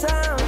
Cause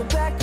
your back